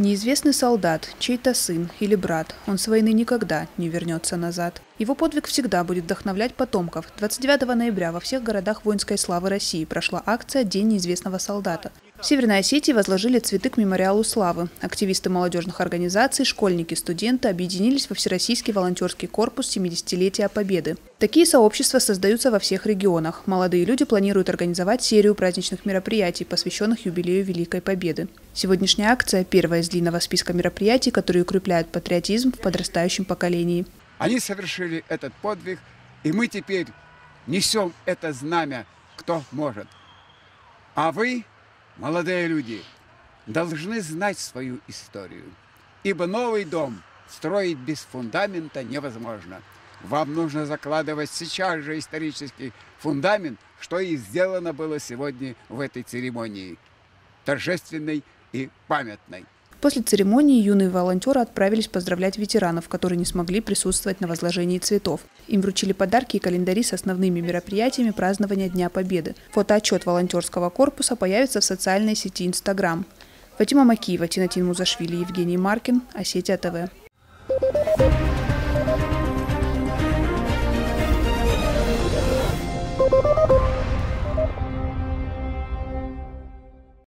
Неизвестный солдат, чей-то сын или брат, он с войны никогда не вернется назад. Его подвиг всегда будет вдохновлять потомков. 29 ноября во всех городах воинской славы России прошла акция «День неизвестного солдата». В Северной Осетии возложили цветы к мемориалу славы. Активисты молодежных организаций, школьники, студенты объединились во Всероссийский волонтерский корпус 70-летия Победы. Такие сообщества создаются во всех регионах. Молодые люди планируют организовать серию праздничных мероприятий, посвященных юбилею Великой Победы. Сегодняшняя акция – первая из длинного списка мероприятий, которые укрепляют патриотизм в подрастающем поколении. Они совершили этот подвиг, и мы теперь несем это знамя, кто может. А вы молодые люди, должны знать свою историю, ибо новый дом строить без фундамента невозможно. Вам нужно закладывать сейчас же исторический фундамент, что и сделано было сегодня в этой церемонии, торжественной и памятной. После церемонии юные волонтеры отправились поздравлять ветеранов, которые не смогли присутствовать на возложении цветов. Им вручили подарки и календари с основными мероприятиями празднования Дня Победы. Фотоотчет волонтерского корпуса появится в социальной сети Инстаграм. Фатима Макиева, Тинатин Музашвили, Евгений Маркин, Осетия ТВ.